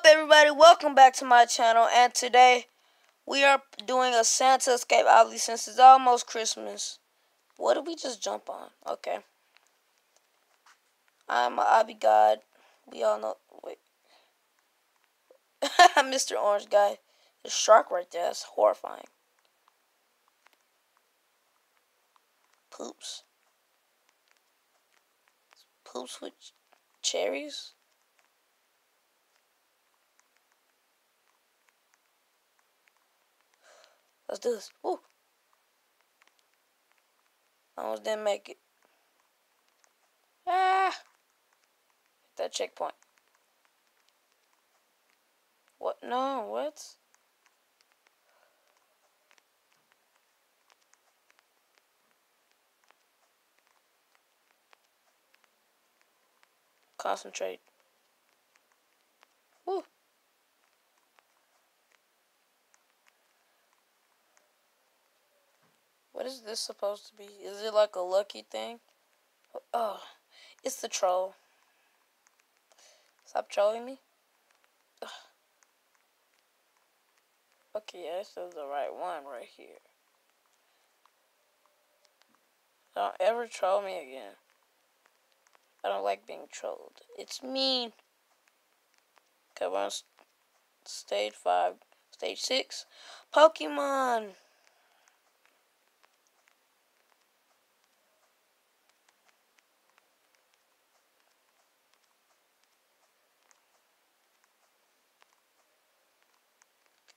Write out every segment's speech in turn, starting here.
up everybody? Welcome back to my channel and today we are doing a Santa escape obviously since it's almost Christmas. What did we just jump on? Okay. I'm a Obby God. We all know wait. Mr. Orange guy. The shark right there, that's horrifying. Poops. Poops with cherries? Let's do this. Woo. Almost didn't make it. Ah! Hit that checkpoint. What? No, what? Concentrate. Woo. What is this supposed to be? Is it like a lucky thing? Oh, it's the troll. Stop trolling me. Ugh. Okay, yeah, this is the right one right here. Don't ever troll me again. I don't like being trolled. It's mean. Come on stage 5. Stage 6. Pokemon!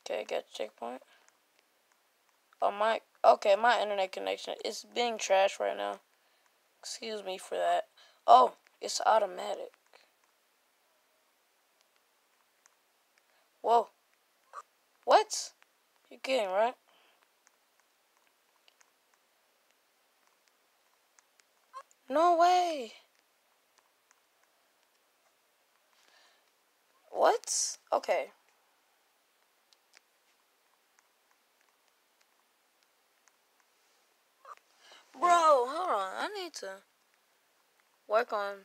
Okay, got checkpoint. Oh my, okay, my internet connection is being trashed right now. Excuse me for that. Oh, it's automatic. Whoa. What? You're kidding, right? No way. What? Okay. Bro, hold on. I need to work on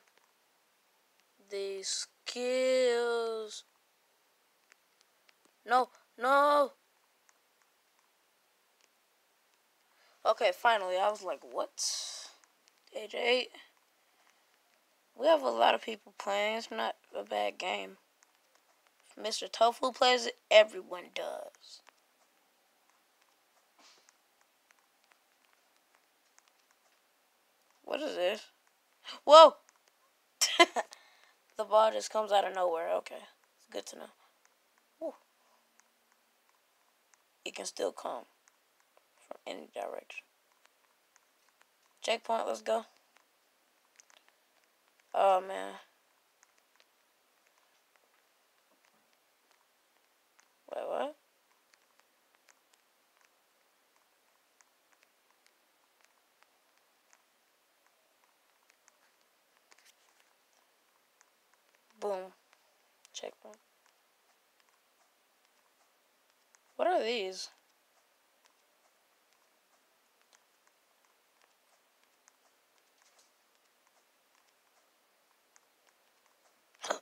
the skills. No, no. Okay, finally. I was like, what? Age 8. We have a lot of people playing. It's not a bad game. If Mr. Tofu plays it, everyone does. What is this? Whoa! the ball just comes out of nowhere. Okay. It's good to know. It can still come from any direction. Checkpoint, let's go. Oh, man. Wait, what? Boom. Checkpoint. What are these?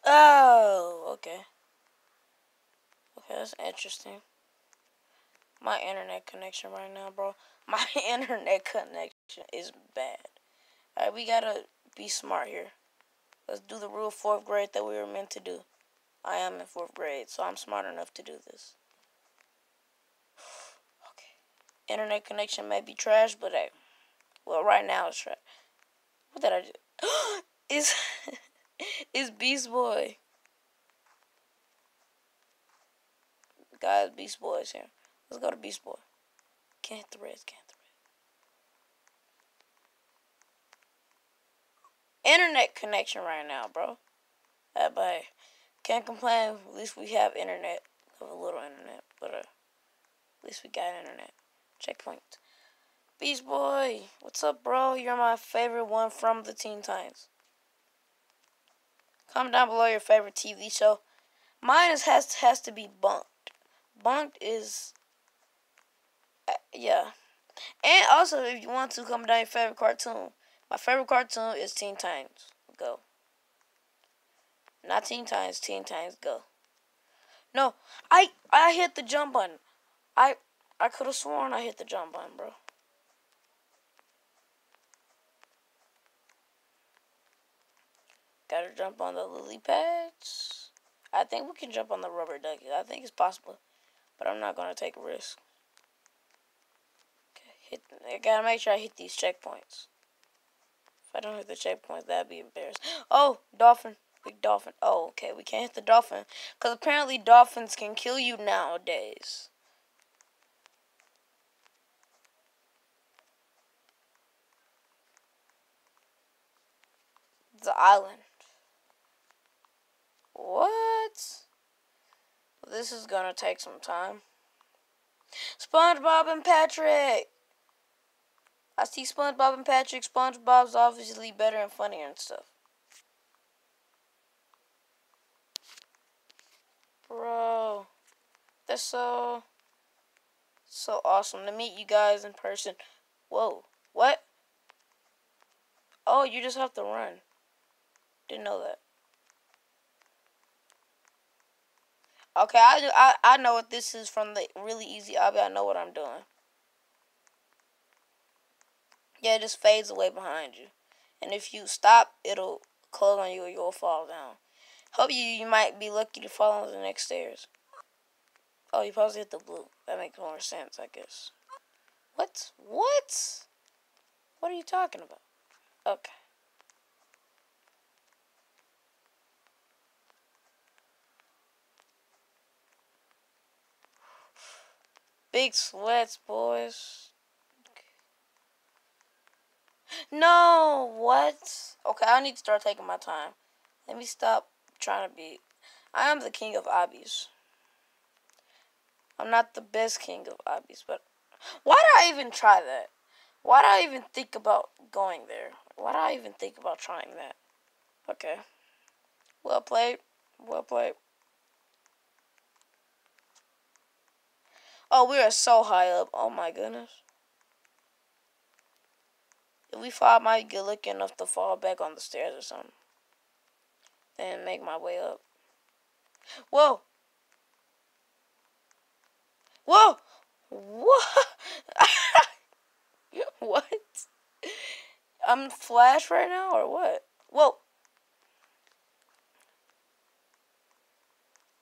Oh, okay. Okay, that's interesting. My internet connection right now, bro. My internet connection is bad. Alright, we gotta be smart here. Let's do the real fourth grade that we were meant to do. I am in fourth grade, so I'm smart enough to do this. okay. Internet connection may be trash, but hey. Well, right now it's trash. What did I do? is is Beast Boy. Guys, Beast Boy is here. Let's go to Beast Boy. Can't hit the red can't internet connection right now, bro. Uh, but can't complain. At least we have internet. Have a little internet, but uh, at least we got internet. Checkpoint. Beast Boy, what's up, bro? You're my favorite one from the Teen Titans. Comment down below your favorite TV show. Mine is, has has to be Bunked. Bunked is, uh, yeah. And also, if you want to, comment down your favorite cartoon. My favorite cartoon is Teen Titans Go. Not Teen Titans, Teen Titans Go. No, I I hit the jump button. I I could have sworn I hit the jump button, bro. Gotta jump on the lily pads. I think we can jump on the rubber ducky. I think it's possible, but I'm not gonna take a risk. Okay, hit. I gotta make sure I hit these checkpoints. If I don't hit the checkpoints, that'd be embarrassing. Oh, dolphin. Big dolphin. Oh, okay. We can't hit the dolphin. Because apparently dolphins can kill you nowadays. The island. What? This is gonna take some time. SpongeBob and Patrick! I see SpongeBob and Patrick. SpongeBob's obviously better and funnier and stuff. Bro, that's so, so awesome to meet you guys in person. Whoa, what? Oh, you just have to run. Didn't know that. Okay, I, I, I know what this is from the really easy obby. I know what I'm doing. Yeah, it just fades away behind you. And if you stop, it'll close on you or you'll fall down. Hope you you might be lucky to fall on the next stairs. Oh, you probably hit the blue. That makes more sense, I guess. What? What? What are you talking about? Okay. Big sweats, boys. No, what? Okay, I need to start taking my time. Let me stop trying to be. I am the king of obbies. I'm not the best king of obbies, but why did I even try that? Why did I even think about going there? Why did I even think about trying that? Okay. Well played. Well played. Oh, we are so high up. Oh my goodness. If we fall, I might get lucky enough to fall back on the stairs or something and make my way up. Whoa! Whoa! What? what? I'm flash right now or what? Whoa!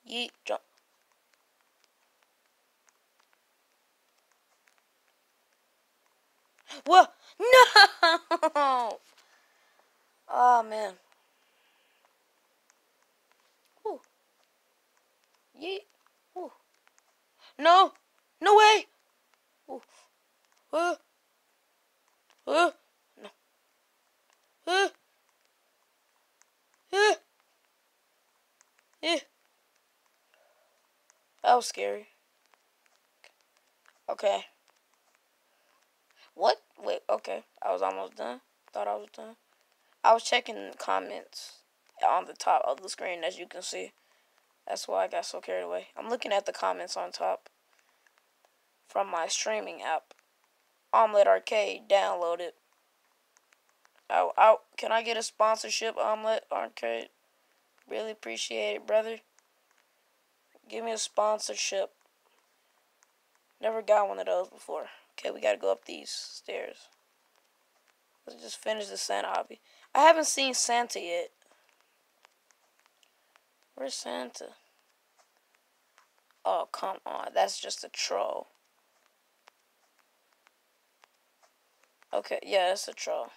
Yeet, jump. Whoa! No! Oh, man. Ooh. Yeet. Ooh. No. No way. Ooh. Uh. Uh. No. Uh. Uh. Yeah. That was scary. Okay. What? Wait, okay. I was almost done. Thought I was done. I was checking comments on the top of the screen, as you can see. That's why I got so carried away. I'm looking at the comments on top from my streaming app. Omlet Arcade, download it. Oh, oh, can I get a sponsorship, Omlet Arcade? Really appreciate it, brother. Give me a sponsorship. Never got one of those before. Okay, we gotta go up these stairs. Let's just finish the Santa obby. I haven't seen Santa yet. Where's Santa? Oh, come on. That's just a troll. Okay, yeah, that's a troll.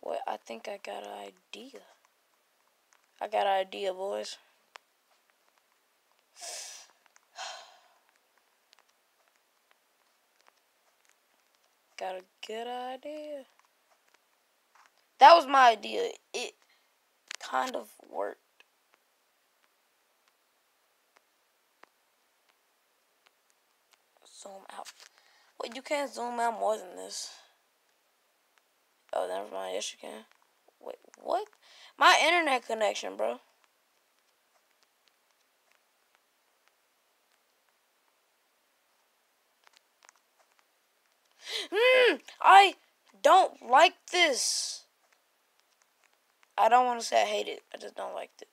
What? I think I got an idea. I got an idea, boys. Got a good idea. That was my idea. It kind of worked. zoom out. Wait, you can't zoom out more than this. Oh, never mind. Yes, you can. Wait, what? My internet connection, bro. Hmm, I don't like this. I don't want to say I hate it. I just don't like it.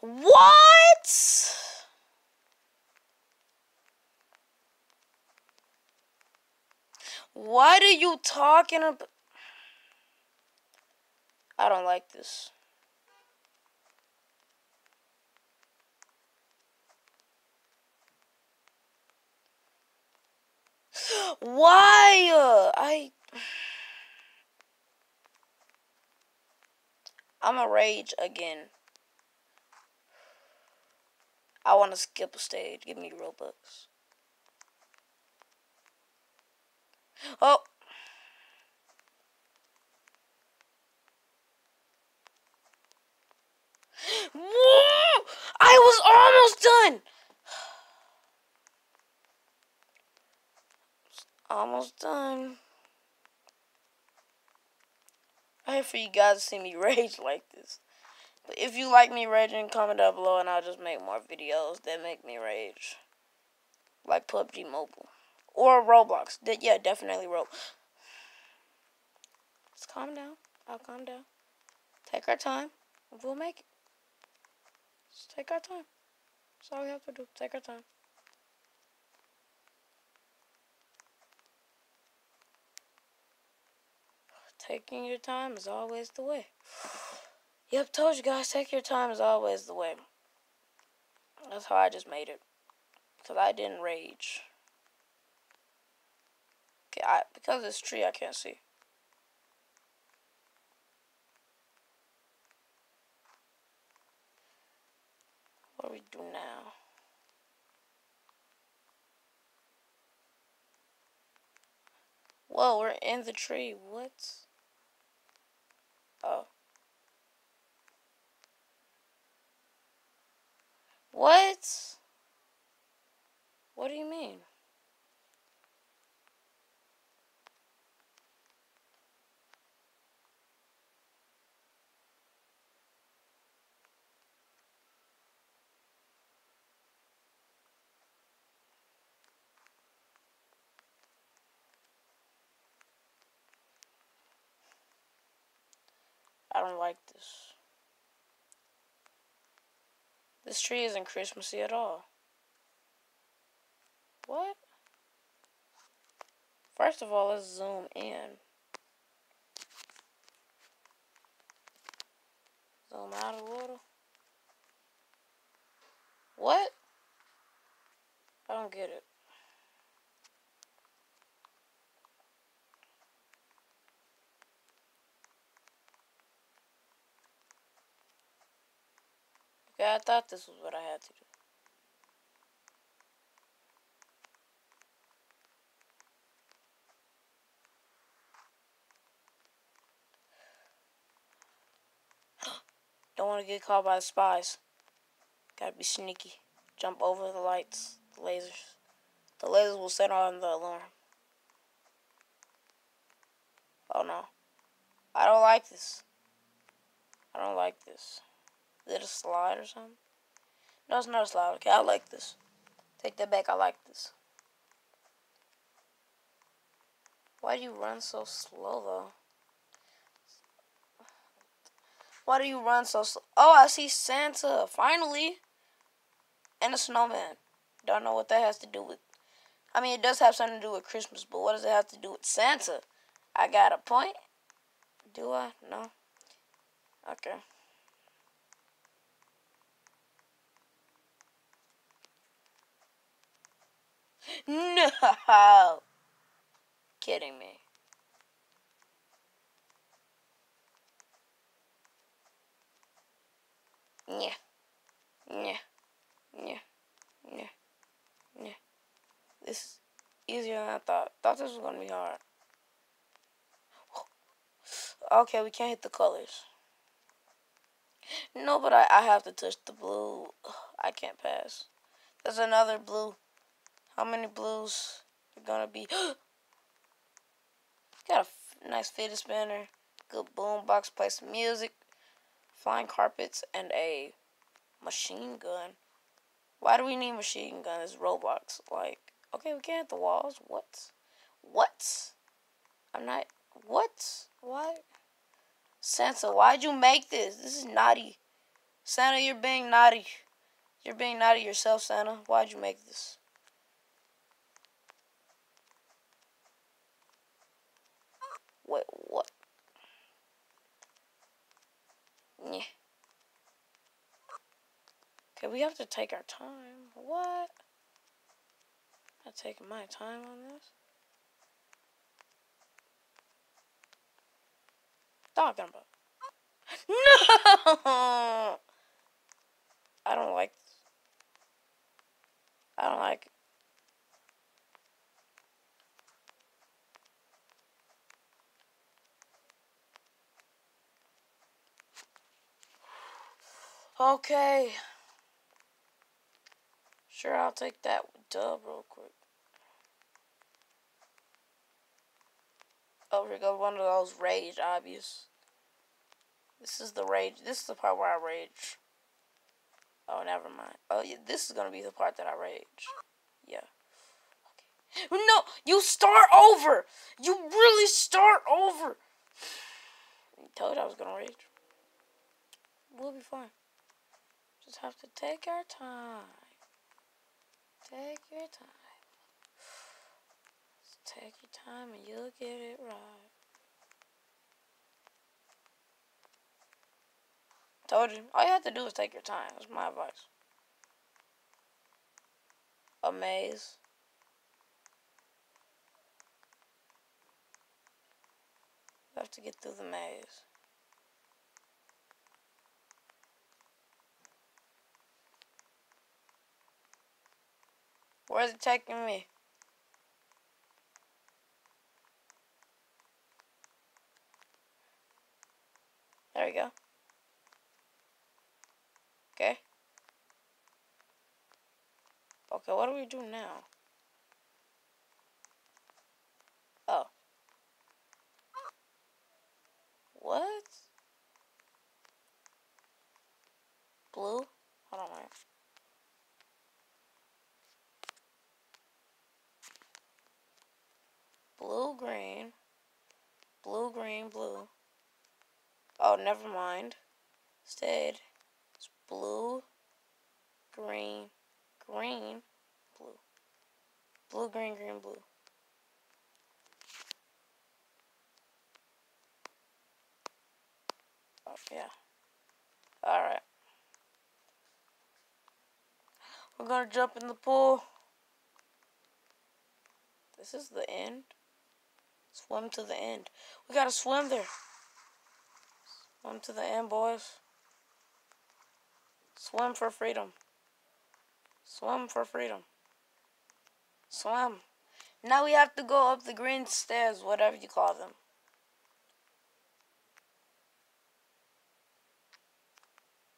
What? What are you talking about? I don't like this. Why? I. I'm a rage again. I want to skip a stage. Give me Robux. Oh. I was almost done. Almost done. I hate for you guys to see me rage like this. But if you like me raging, comment down below and I'll just make more videos that make me rage. Like PUBG Mobile. Or Roblox. Yeah, definitely Roblox. Just calm down. I'll calm down. Take our time. We'll make it. Just take our time. That's all we have to do. Take our time. Taking your time is always the way. Yep, told you guys, take your time is always the way. That's how I just made it. Because I didn't rage. Okay, I, because this tree I can't see. What do we do now? Whoa, we're in the tree. What? Oh. What? What do you mean? I don't like this. This tree isn't Christmassy at all. What? First of all, let's zoom in. Zoom out a little. What? I don't get it. Yeah, I thought this was what I had to do. Don't want to get caught by the spies. Gotta be sneaky. Jump over the lights, the lasers. The lasers will set on the alarm. Oh no. I don't like this. I don't like this. It a slide or something? No, it's not a slide. Okay, I like this. Take that back. I like this. Why do you run so slow, though? Why do you run so slow? Oh, I see Santa. Finally. And a snowman. Don't know what that has to do with... I mean, it does have something to do with Christmas, but what does it have to do with Santa? I got a point. Do I? No. Okay. No! Kidding me. Yeah. Yeah. Yeah. Yeah. Yeah. This is easier than I thought. Thought this was gonna be hard. Okay, we can't hit the colors. No, but I, I have to touch the blue. I can't pass. There's another blue. How many blues are gonna be? Got a nice fidget spinner, good boom box, play some music, flying carpets, and a machine gun. Why do we need machine guns? Roblox. Like, okay, we can't hit the walls. What? What? I'm not. What? Why? Santa, why'd you make this? This is naughty. Santa, you're being naughty. You're being naughty yourself, Santa. Why'd you make this? Wait, what? Yeah. Okay, we have to take our time. What? I'm taking my time on this. Talking about. No! I don't like. I don't like Okay. Sure, I'll take that dub real quick. Oh, here goes one of those rage obvious. This is the rage. This is the part where I rage. Oh, never mind. Oh, yeah, this is gonna be the part that I rage. Yeah. Okay. No, you start over. You really start over. I told you I was gonna rage. We'll be fine. Just have to take our time. Take your time. Just take your time and you'll get it right. Told you. All you have to do is take your time. That's my advice. A maze. You have to get through the maze. Where's it taking me? There we go. Okay. Okay, what do we do now? Oh. What? Blue? Hold on, wait. Blue, green. Blue, green, blue. Oh, never mind. Instead, it's blue, green, green, blue. Blue, green, green, blue. Oh, yeah. Alright. We're gonna jump in the pool. This is the end. Swim to the end. We gotta swim there. Swim to the end, boys. Swim for freedom. Swim for freedom. Swim. Now we have to go up the green stairs, whatever you call them.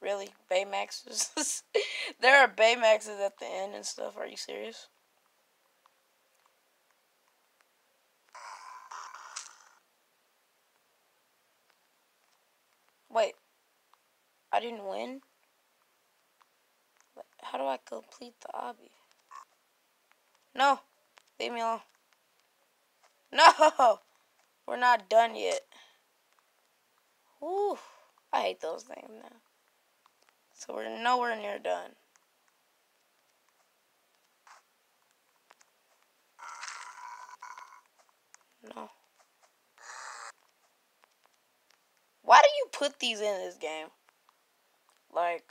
Really? Baymaxes? there are Baymaxes at the end and stuff. Are you serious? Wait. I didn't win? How do I complete the obby? No. Leave me alone. No! We're not done yet. Whew. I hate those things now. So we're nowhere near done. No. Why do you put these in this game? Like...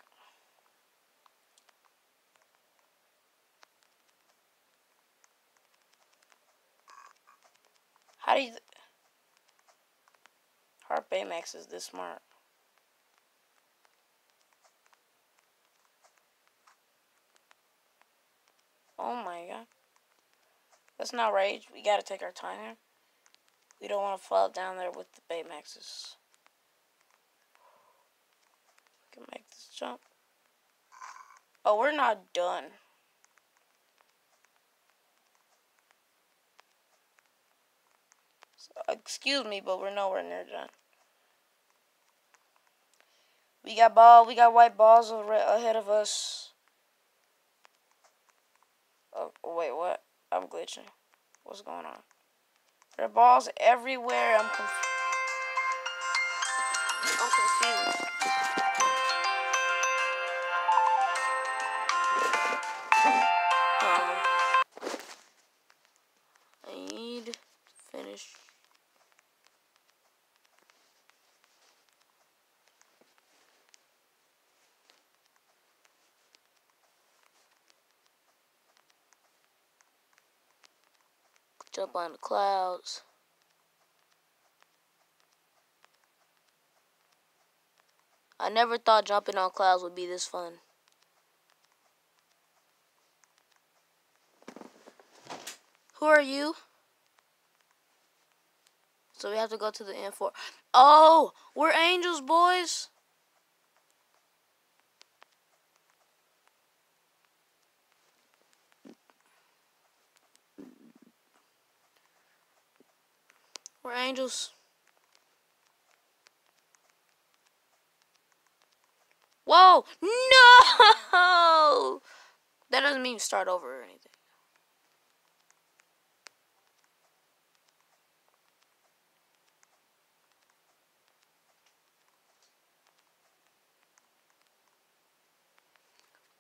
How do you... Heart Baymax is this smart. Oh my god. Let's not rage. We gotta take our time here. We don't want to fall down there with the Baymaxes. Can make this jump. Oh, we're not done. excuse me, but we're nowhere near done. We got ball. We got white balls ahead of us. Oh, wait, what? I'm glitching. What's going on? There are balls everywhere. I'm confused. Jump on the clouds. I never thought jumping on clouds would be this fun. Who are you? So we have to go to the N4. Oh, we're angels, boys. We're angels. Whoa! No! That doesn't mean start over or anything.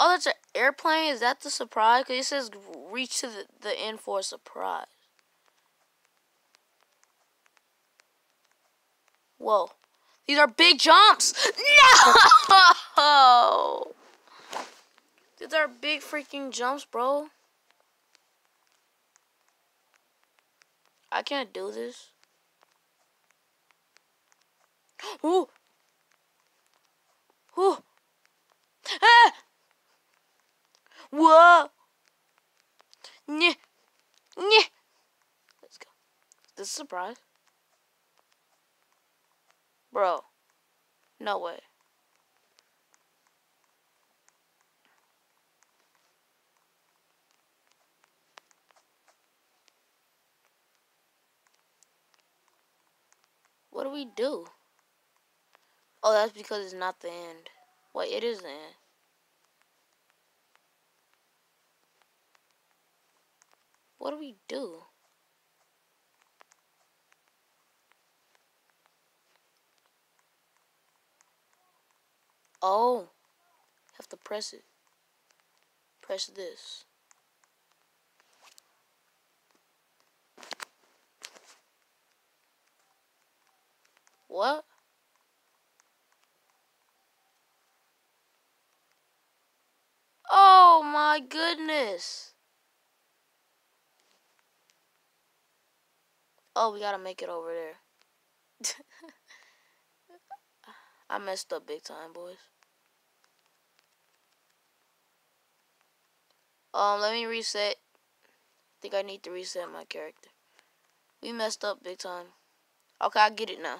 Oh, that's an airplane? Is that the surprise? Because it says reach to the, the end for a surprise. Whoa. These are big jumps. No! These are big freaking jumps, bro. I can't do this. Ooh. Ooh. Ah! Whoa. Nyeh. Nyeh. Let's go. This is a surprise. Bro. No way. What do we do? Oh, that's because it's not the end. Wait, it is the end. What do we do? Oh. Have to press it. Press this. What? Oh my goodness. Oh, we gotta make it over there. I messed up big time, boys. Um, let me reset. I think I need to reset my character. We messed up big time. Okay, I get it now.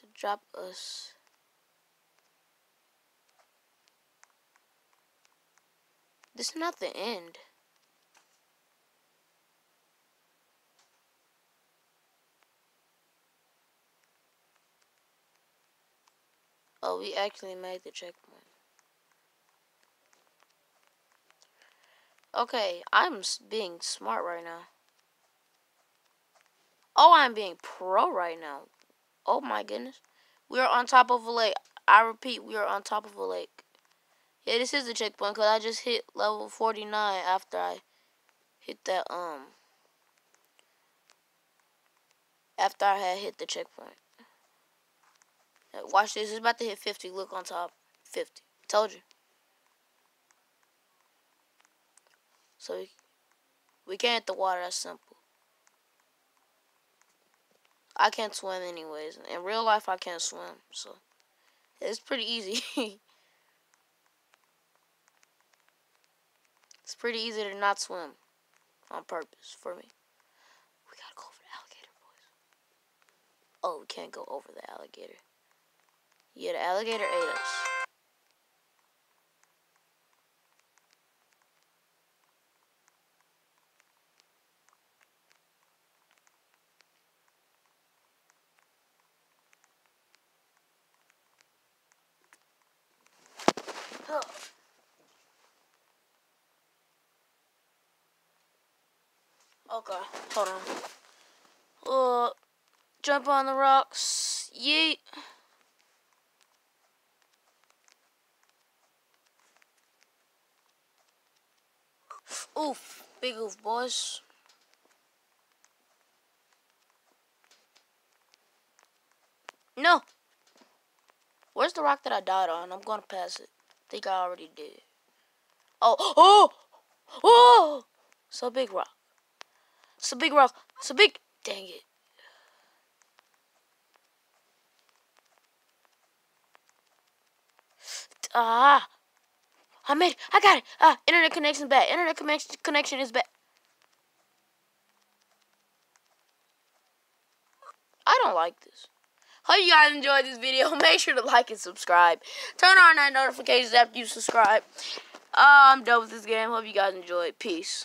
To drop us. This is not the end. Oh, we actually made the checkpoint. Okay, I'm being smart right now. Oh, I'm being pro right now. Oh my goodness. We are on top of a lake. I repeat, we are on top of a lake. Yeah, this is the checkpoint because I just hit level 49 after I hit that, um, after I had hit the checkpoint. Watch this. It's about to hit 50. Look on top. 50. Told you. So we, can't hit the water. That's simple. I can't swim anyways. In real life, I can't swim. So it's pretty easy. it's pretty easy to not swim on purpose for me. We gotta go over the alligator, boys. Oh, we can't go over the alligator. Yeah, the alligator ate us. Okay, hold on. Uh, jump on the rocks. Yeet. Oof, big oof, boys. No. Where's the rock that I died on? I'm gonna pass it. think I already did. Oh, oh, oh! It's a big rock. It's a big rock. It's a big. Dang it. Ah. I made it. I got it. Ah, internet connection bad. Internet connection connection is bad. I don't like this. Hope you guys enjoyed this video. Make sure to like and subscribe. Turn on that notifications after you subscribe. Uh, I'm done with this game. Hope you guys enjoyed. Peace.